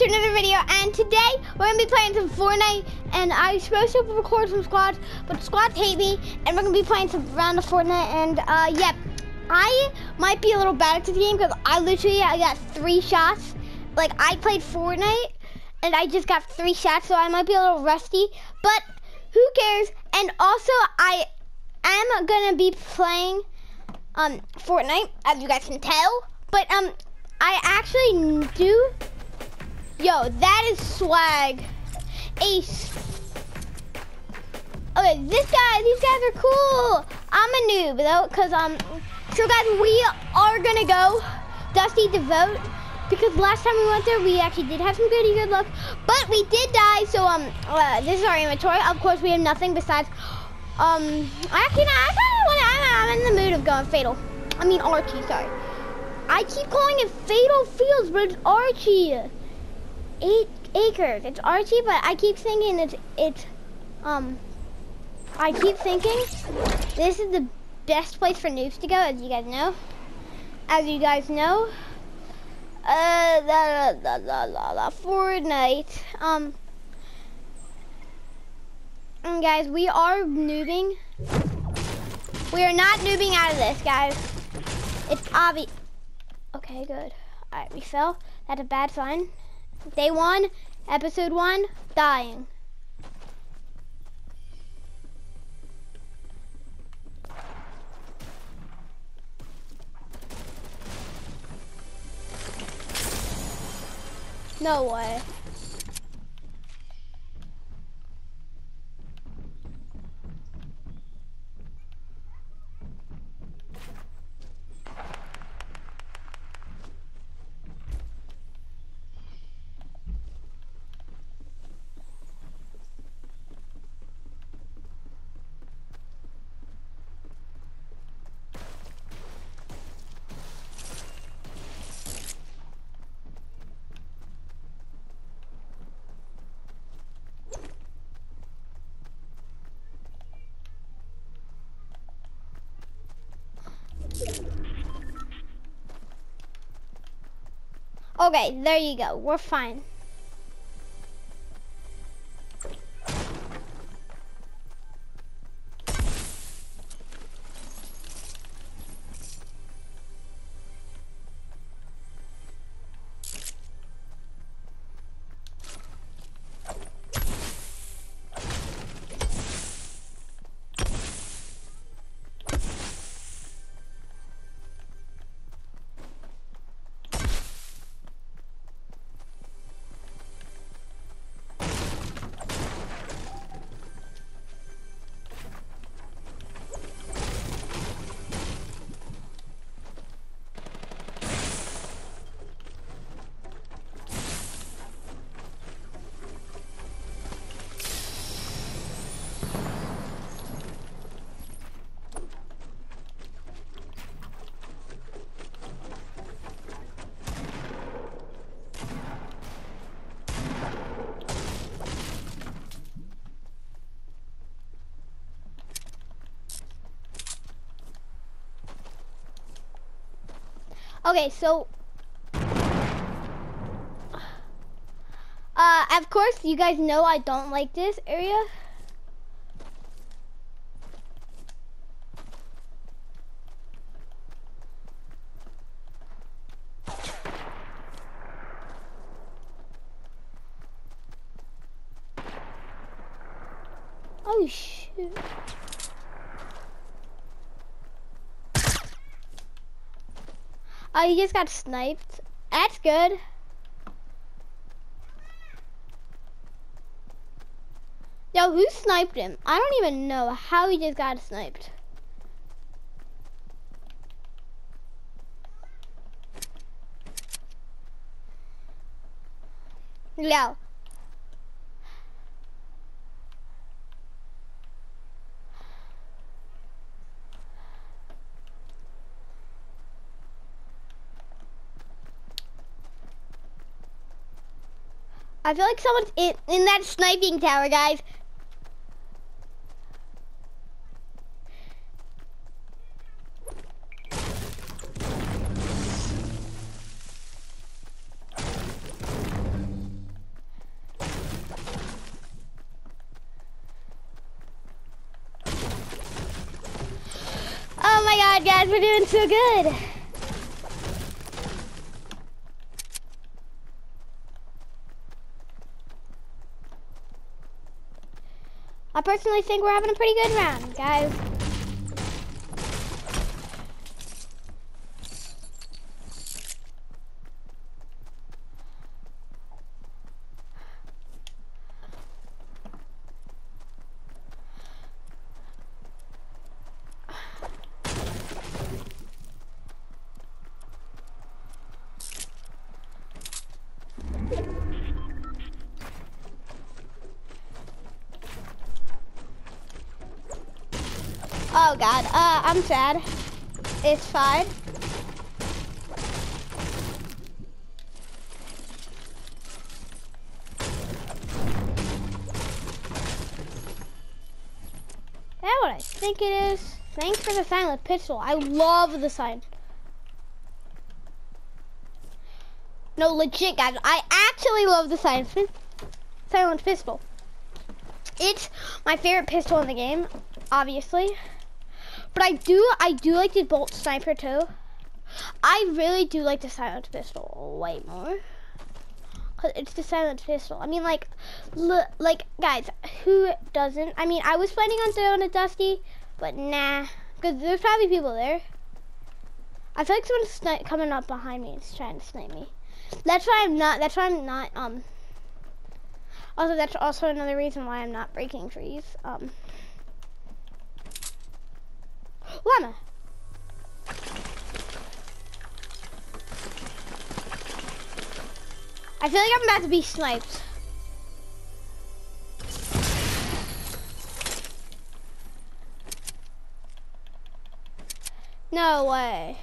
to another video, and today we're gonna be playing some Fortnite. And I supposed to record some squads, but squads hate me, and we're gonna be playing some round of Fortnite. And uh, yeah, I might be a little bad at the game because I literally I got three shots. Like I played Fortnite, and I just got three shots, so I might be a little rusty. But who cares? And also, I am gonna be playing um Fortnite, as you guys can tell. But um, I actually do. Yo, that is swag. Ace. Okay, this guy, these guys are cool. I'm a noob though, cause um, so guys, we are gonna go Dusty Divot because last time we went there, we actually did have some pretty good luck, but we did die. So um, uh, this is our inventory. Of course, we have nothing besides um. Actually, no, I kind of want to. I'm in the mood of going fatal. I mean Archie. Sorry. I keep calling it Fatal Fields, but it's Archie. Eight acres. It's Archie, but I keep thinking it's it's um. I keep thinking this is the best place for noobs to go, as you guys know. As you guys know. Uh, la la la la la Fortnite. Um. And guys, we are noobing. We are not noobing out of this, guys. It's obvious. Okay, good. Alright, we fell. That's a bad sign. Day one, episode one, dying. No way. Okay, there you go. We're fine. Okay, so uh, of course, you guys know I don't like this area. Oh shoot. Oh, he just got sniped. That's good. Yo, who sniped him? I don't even know how he just got sniped. Yeah. I feel like someone's in, in that sniping tower, guys. Oh my god, guys, we're doing so good. Personally think we're having a pretty good round, guys. Oh god, uh, I'm sad. It's fine. That what I think it is. Thanks for the silent pistol. I love the sign. No, legit, guys. I actually love the silent, silent pistol. It's my favorite pistol in the game, obviously. But I do, I do like the bolt sniper too. I really do like the silent pistol way more. Cause it's the silent pistol. I mean, like, look, like guys, who doesn't? I mean, I was planning on throwing a dusty, but nah, because there's probably people there. I feel like someone's coming up behind me and trying to snipe me. That's why I'm not. That's why I'm not. Um. Also, that's also another reason why I'm not breaking trees. Um. Llama. I feel like I'm about to be sniped. No way.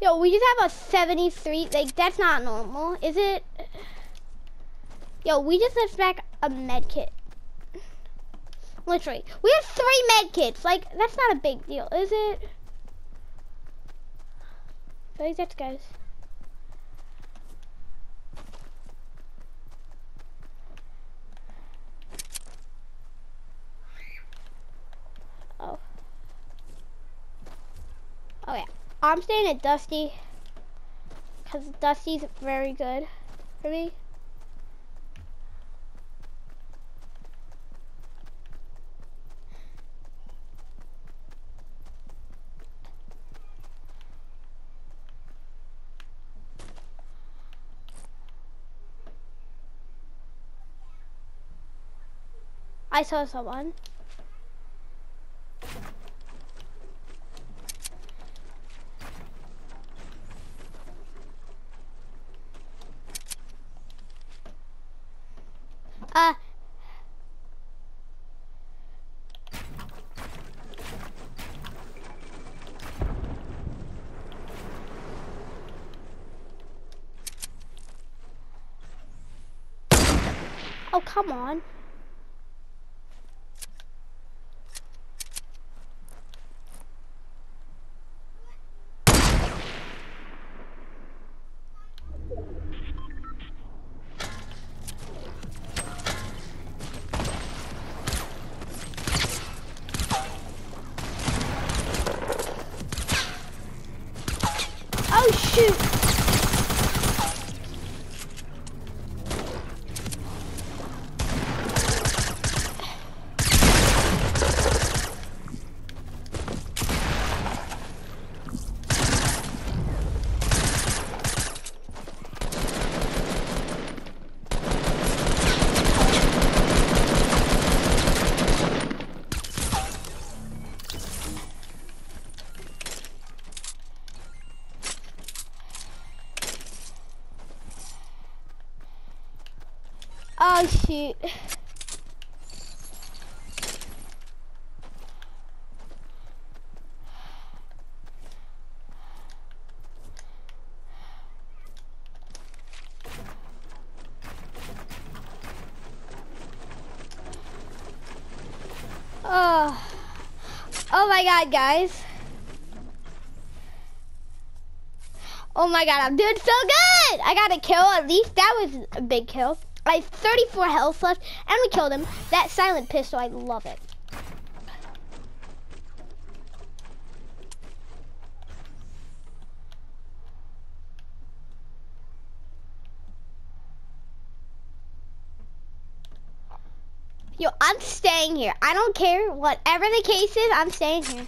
Yo, we just have a 73, like, that's not normal, is it? Yo, we just left back a med kit. Literally. We have three med kits. Like, that's not a big deal, is it? That's guys. Oh. Oh yeah. I'm staying at Dusty. Because Dusty's very good for me. I saw someone. Uh, Oh, come on. Oh shoot. Oh. Oh my god, guys. Oh my god, I'm doing so good! I got a kill at least. That was a big kill. I have 34 health left, and we killed him. That silent pistol, I love it. Yo, I'm staying here. I don't care. Whatever the case is, I'm staying here.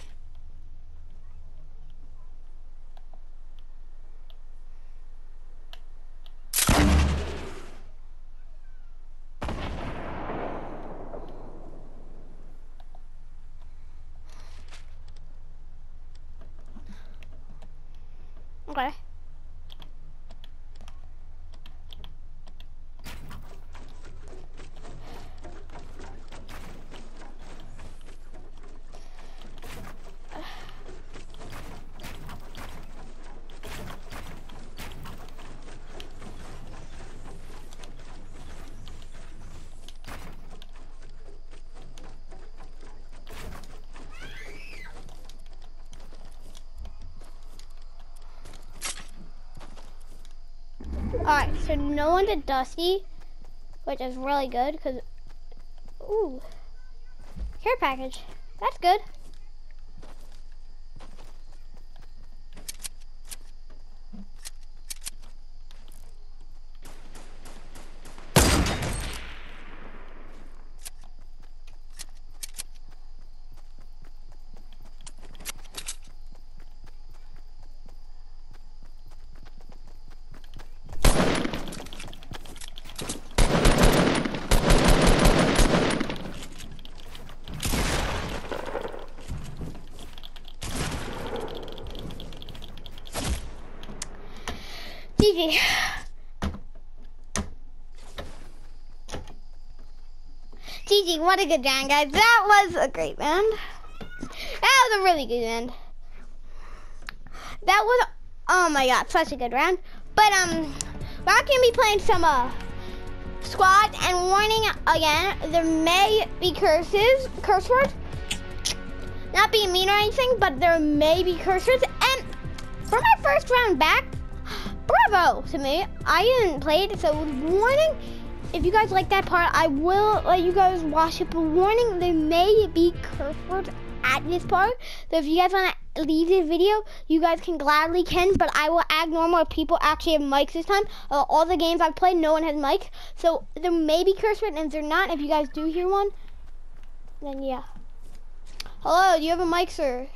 Okay. Alright, so no one did Dusty, which is really good because, ooh, care package. That's good. GG. GG, what a good round, guys. That was a great round. That was a really good round. That was, oh my god, such a good round. But, um, we're going to be playing some, uh, squad and warning again, there may be curses, curse words. Not being mean or anything, but there may be curse words. And for my first round back, bravo to me. I didn't play it, so warning. If you guys like that part, I will let you guys watch it. But warning, there may be curse words at this part. So if you guys want to leave this video, you guys can gladly can. But I will act normal people actually have mics this time. Uh, all the games I've played, no one has mic. So there may be curse words, and if they're not, if you guys do hear one, then yeah. Hello, do you have a mic, sir?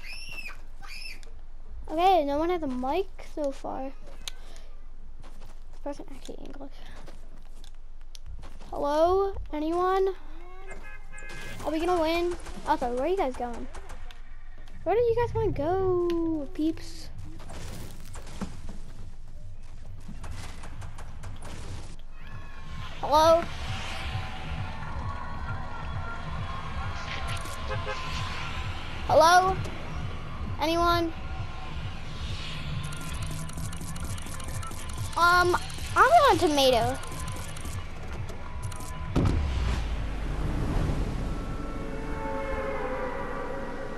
Okay, no one has a mic so far person actually English. Hello? Anyone? Are we gonna win? Also, where are you guys going? Where do you guys want to go, peeps? Hello? Hello? Anyone? Um, I'm going tomato.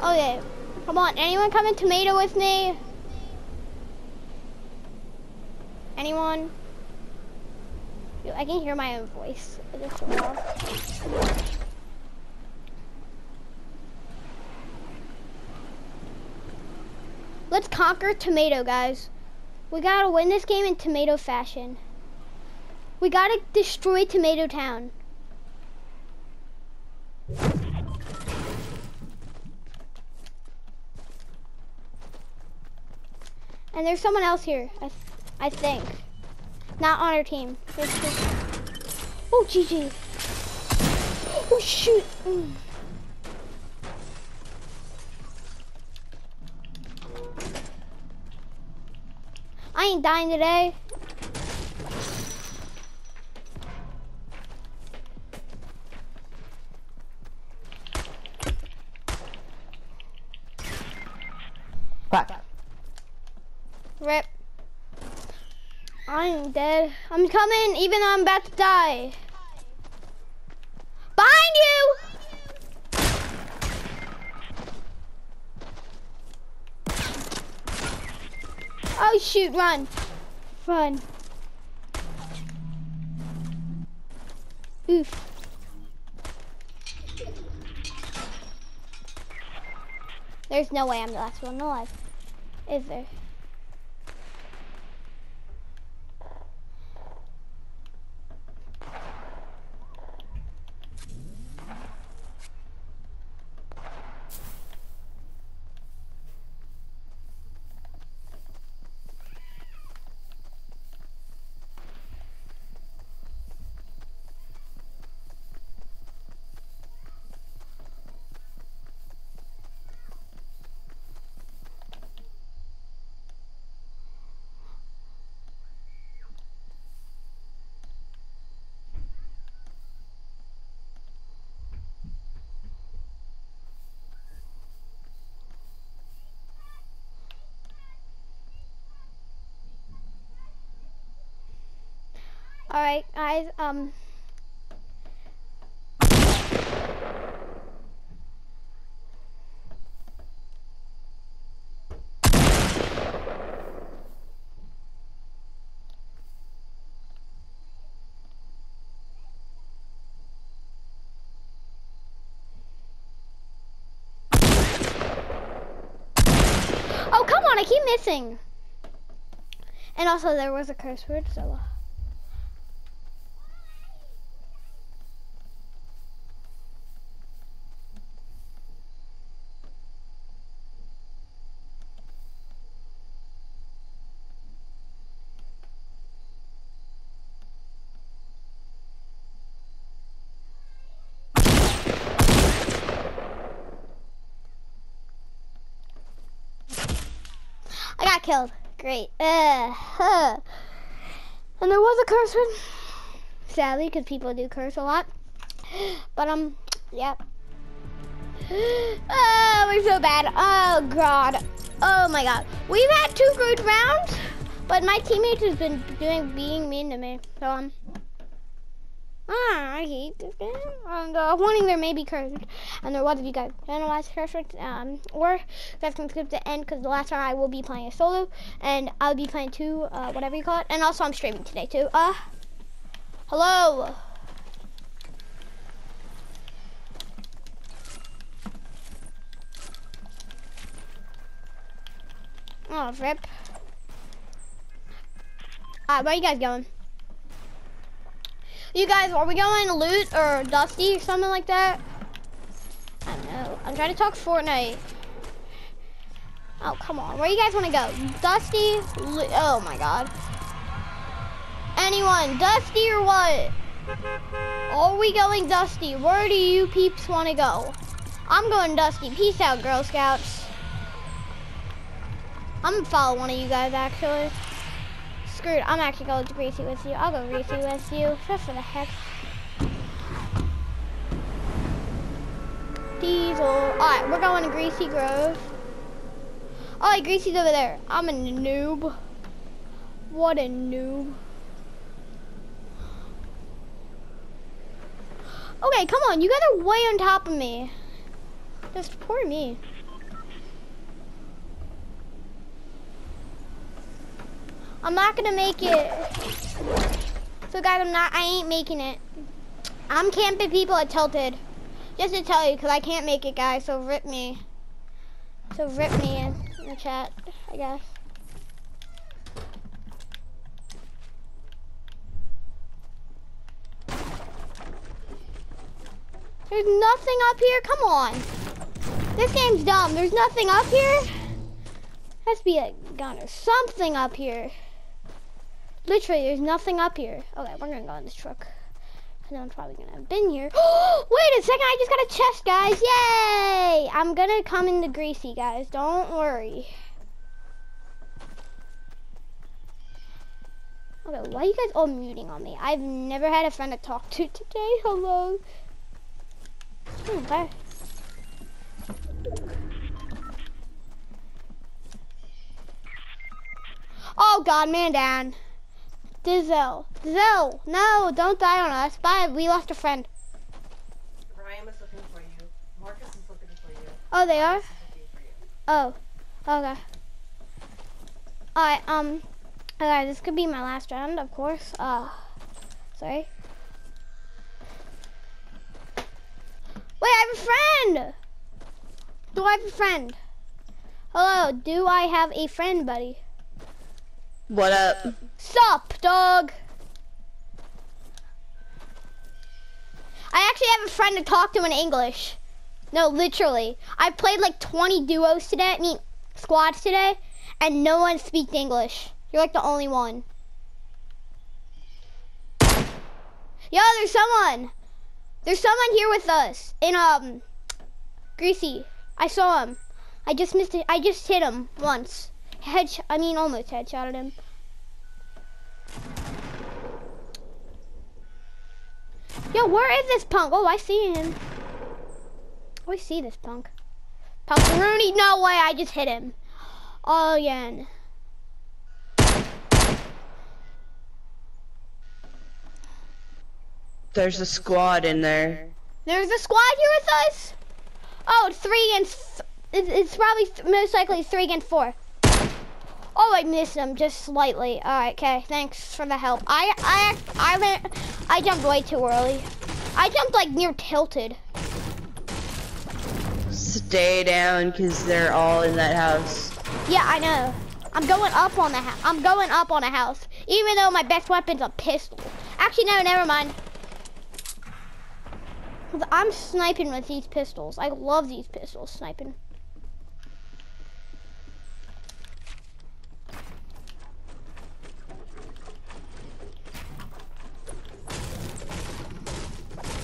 Okay, come on. Anyone coming tomato with me? Anyone? I can hear my own voice. Let's conquer tomato, guys. We gotta win this game in tomato fashion. We gotta destroy Tomato Town. And there's someone else here, I, th I think. Not on our team. Oh, GG. Oh, shoot. Mm. I ain't dying today. I'm dead. I'm coming, even though I'm about to die. Behind you! Oh shoot, run. Run. Oof. There's no way I'm the last one alive. Is there? All right, guys. Um. Oh, come on, I keep missing. And also, there was a curse word, so. Killed. Great. Uh, huh. And there was a curse word. Sadly, because people do curse a lot. But, um, yep. Oh, we're so bad. Oh, God. Oh, my God. We've had two good rounds, but my teammates has been doing being mean to me. So, um, ah, I hate this game. And, uh, warning, there may be curse. And there was if you guys analyze curse words, um, or guys can skip the end because the last time I will be playing a solo, and I'll be playing two, uh, whatever you call it. And also, I'm streaming today, too. Uh, hello. Oh, rip. Alright, where you guys going? You guys, are we going to loot or Dusty or something like that? I don't know. I'm trying to talk Fortnite. Oh, come on. Where you guys want to go? Dusty? Oh, my God. Anyone? Dusty or what? Are we going Dusty? Where do you peeps want to go? I'm going Dusty. Peace out, Girl Scouts. I'm gonna follow one of you guys actually. Screw it, I'm actually going to Greasy with you. I'll go Greasy with you, just for the heck. Diesel. Alright, we're going to Greasy Grove. Alright, Greasy's over there. I'm a noob. What a noob. Okay, come on, you guys are way on top of me. Just poor me. I'm not gonna make it. So guys, I'm not, I ain't making it. I'm camping people at Tilted. Just to tell you, because I can't make it, guys, so rip me. So rip me in, in the chat, I guess. There's nothing up here, come on. This game's dumb, there's nothing up here. Has to be a gun or something up here. Literally, there's nothing up here. Okay, we're gonna go in this truck. No one's probably gonna have been here. Wait a second, I just got a chest, guys. Yay! I'm gonna come into Greasy, guys. Don't worry. Okay, why are you guys all muting on me? I've never had a friend to talk to today. Hello. Hmm, okay. Oh God, man down. Dizel. Dizel, no, don't die on us. Bye, we lost a friend. Ryan is looking for you. Marcus is looking for you. Oh, they are? Marcus is looking for you. Oh, okay. Alright, um, okay, this could be my last round, of course. Uh, sorry. Wait, I have a friend! Do I have a friend? Hello, do I have a friend, buddy? What up? Sup, dog? I actually have a friend to talk to in English. No, literally. I played like 20 duos today, I mean, squads today, and no one speaks English. You're like the only one. Yo, there's someone. There's someone here with us in, um, Greasy. I saw him. I just missed it. I just hit him once. Head, I mean, almost headshotted him. Yo, where is this punk? Oh, I see him. Oh, I see this punk. Pepperoni, no way, I just hit him. Oh, again. There's a squad in there. There's a squad here with us. Oh, three it's three and it's, it's probably most likely three against four. Oh, I missed him just slightly. All right, okay. Thanks for the help. I I I went, I jumped way too early. I jumped like near tilted. Stay down, cause they're all in that house. Yeah, I know. I'm going up on the house. I'm going up on a house, even though my best weapon's a pistol. Actually, no, never mind. I'm sniping with these pistols. I love these pistols, sniping.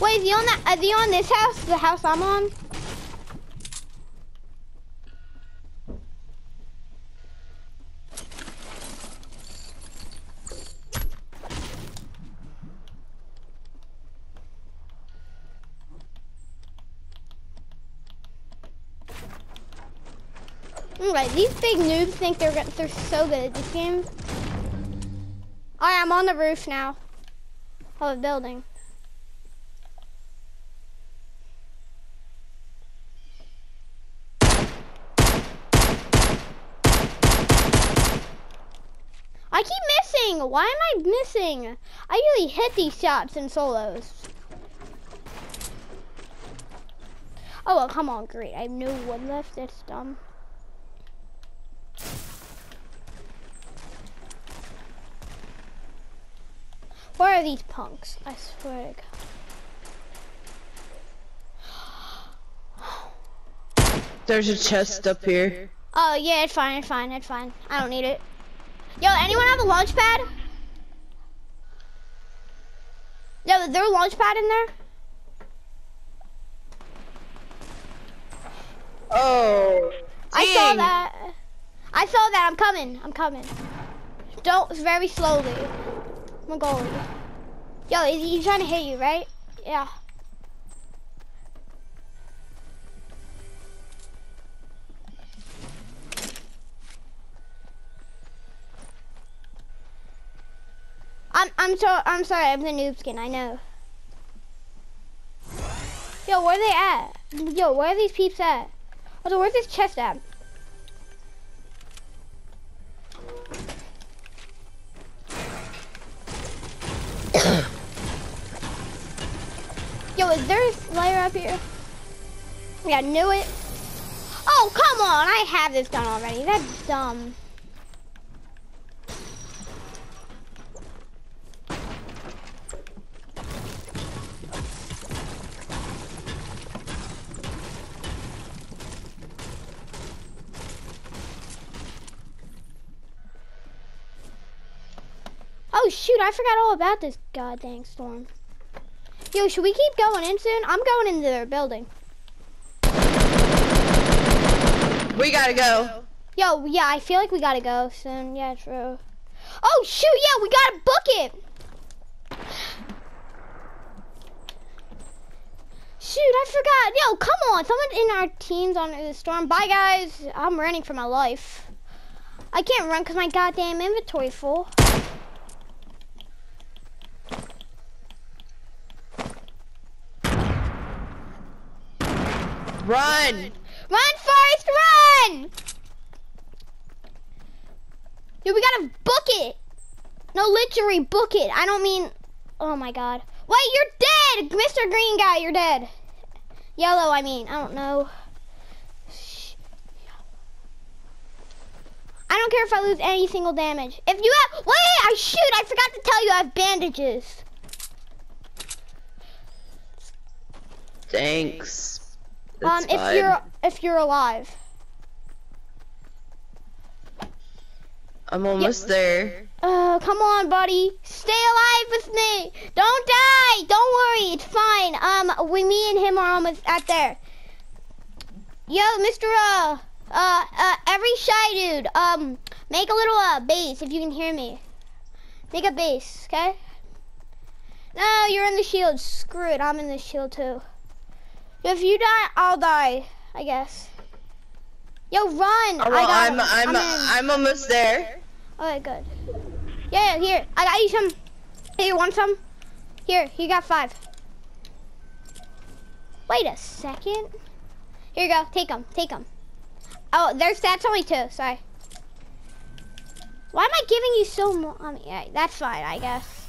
Wait, is he on uh, that? Is he on this house? The house I'm on? Alright, these big noobs think they're they're so good at this game. Alright, I'm on the roof now of a building. I keep missing. Why am I missing? I usually hit these shots in solos. Oh, well, come on, great. I have no wood left. That's dumb. Where are these punks? I swear to God. There's a chest up here. Oh, yeah, it's fine, it's fine, it's fine. I don't need it. Yo, anyone have a launch pad? Yo, is there a launch pad in there? Oh. I saw that. I saw that. I'm coming. I'm coming. Don't very slowly. Mongoli. Yo, is he trying to hit you, right? Yeah. I'm I'm so I'm sorry. I'm the noob skin. I know. Yo, where are they at? Yo, where are these peeps at? Also, where's this chest at? Yo, is there a layer up here? Yeah, knew it. Oh, come on. I have this gun already. That's dumb. Oh shoot, I forgot all about this goddamn storm. Yo, should we keep going in soon? I'm going into their building. We gotta go. Yo, yeah, I feel like we gotta go soon. Yeah, true. Oh shoot, yeah, we gotta book it. Shoot, I forgot. Yo, come on. Someone in our team's on the storm. Bye, guys. I'm running for my life. I can't run because my goddamn inventory's full. Run. Run, Forrest, run! Yo, we gotta book it. No, literally book it. I don't mean. Oh my God. Wait, you're dead, Mr. Green Guy. You're dead. Yellow, I mean. I don't know. I don't care if I lose any single damage. If you have, wait, I shoot. I forgot to tell you I have bandages. Thanks. Um, if fine. you're if you're alive. I'm almost there. Oh, come on, buddy. Stay alive with me. Don't die. Don't worry. It's fine. Um, we, me and him are almost at there. Yo, Mr. Uh, uh, uh, every shy dude, um, make a little, uh, base if you can hear me. Make a base, okay? No, you're in the shield. Screw it. I'm in the shield too. If you die, I'll die, I guess. Yo, run. Oh, I well, got I'm him. I'm. I'm almost there. Okay, good. Yeah, here. I got you some. Hey, you want some? Here, you got five. Wait a second. Here you go. Take them. Take them. Oh, there's that's only two. Sorry. Why am I giving you so much? I mean, yeah, that's fine, I guess.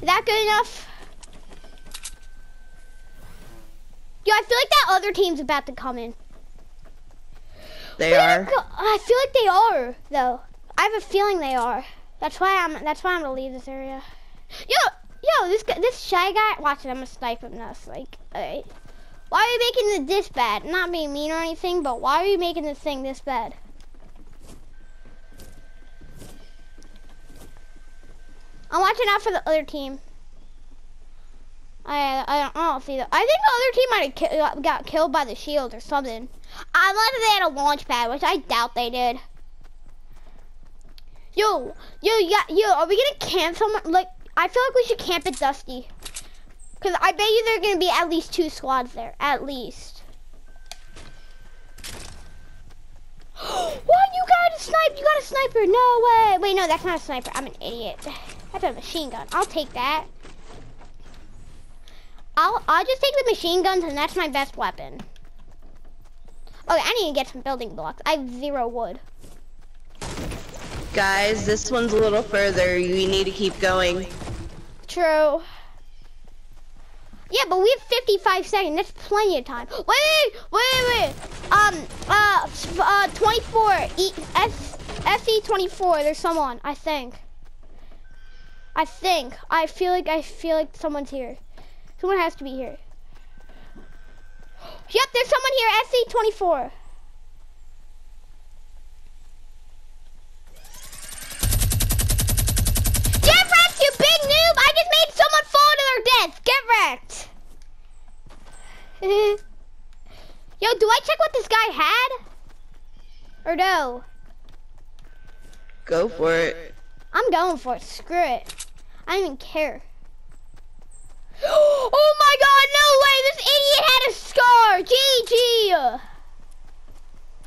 Is that good enough? Yo, I feel like that other team's about to come in. They are. did it go? I feel like they are, though. I have a feeling they are. That's why I'm. That's why I'm gonna leave this area. Yo, yo, this guy, this shy guy. Watch it. I'm gonna snipe him this. Like, alright. Why are you making it this bad? Not being mean or anything, but why are you making this thing this bad? I'm watching out for the other team. I I don't, see that. I think the other team might have ki- got killed by the shield or something. Unless they had a launch pad, which I doubt they did. Yo, yo, yeah, yo, are we gonna camp somewhere? Like, I feel like we should camp at Dusty. Cause I bet you there are gonna be at least two squads there, at least. what? You got a sniper? You got a sniper? No way. Wait, no, that's not a sniper. I'm an idiot. That's a machine gun. I'll take that. I'll I'll just take the machine guns, and that's my best weapon. Okay, I need to get some building blocks. I have zero wood. Guys, this one's a little further. We need to keep going. True. Yeah, but we have 55 seconds. That's plenty of time. Wait, wait, wait, wait. Um, uh, uh, 24. E S SE 24. There's someone. I think. I think. I feel like I feel like someone's here. Someone has to be here. Yep, there's someone here. SE 24. Get wrecked, you big noob! I just made someone fall to their death. Get wrecked. Yo, do I check what this guy had? Or no? Go for it. I'm going for it. Screw it. I don't even care. Oh my god, no way! This idiot had a scar! GG!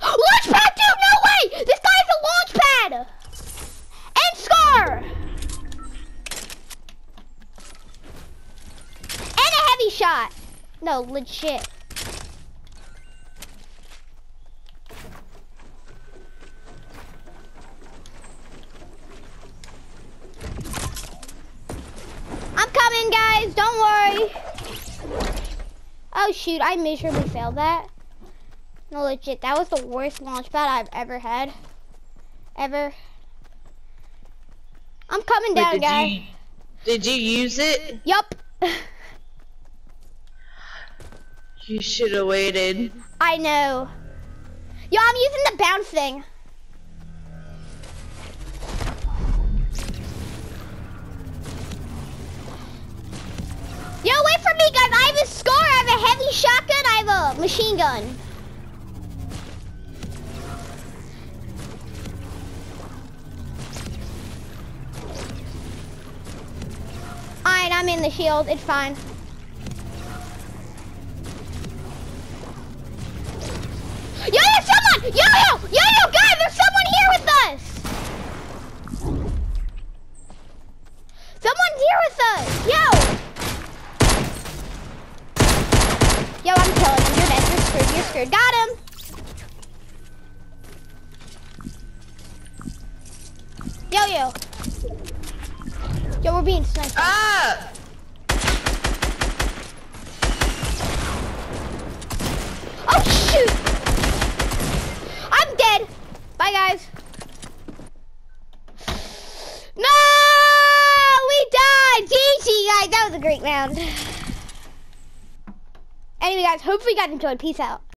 Launchpad, dude, no way! This guy's a launchpad! And scar! And a heavy shot. No, legit. I'm coming, guys. Don't worry. Oh, shoot. I miserably failed that. No, legit. That was the worst launch pad I've ever had. Ever. I'm coming Wait, down, did guys. you did you use it? Yup. You should have waited. I know. Yo, I'm using the bounce thing. Heavy shotgun. I have a machine gun. Alright, I'm in the shield. It's fine. Yo, there's someone! Yo, yo, guys, there's someone here with us! Someone's here with us! Yo! Yo, I'm killing him. You're dead. You're screwed. You're screwed. Got him! Yo, yo. Yo, we're being sniped. Ah! Oh, shoot! I'm dead. Bye, guys. No! We died! GG, guys. That was a great round. Anyway, guys, hopefully you guys enjoyed. Peace out.